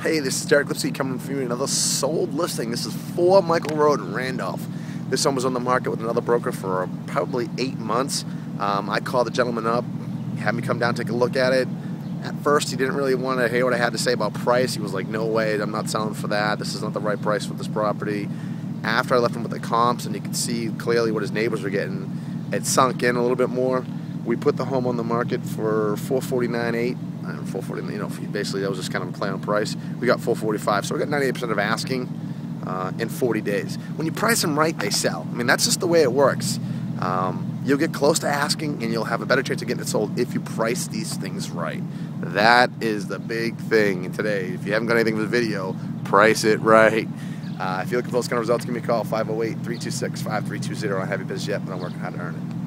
Hey, this is Deric Lipski coming for you another sold listing. This is for Michael Road in Randolph. This one was on the market with another broker for probably eight months. Um, I called the gentleman up, had me come down, take a look at it. At first, he didn't really want to hear what I had to say about price. He was like, no way, I'm not selling for that. This is not the right price for this property. After I left him with the comps and you could see clearly what his neighbors were getting, it sunk in a little bit more. We put the home on the market for 449.8 and 440. You know, basically that was just kind of a play on price. We got 445, so we got 98% of asking uh, in 40 days. When you price them right, they sell. I mean, that's just the way it works. Um, you'll get close to asking, and you'll have a better chance of getting it sold if you price these things right. That is the big thing today. If you haven't got anything for the video, price it right. Uh, if you're looking for those kind of results, give me a call 508 326 5320. I don't have your yet, but I'm working hard to earn it.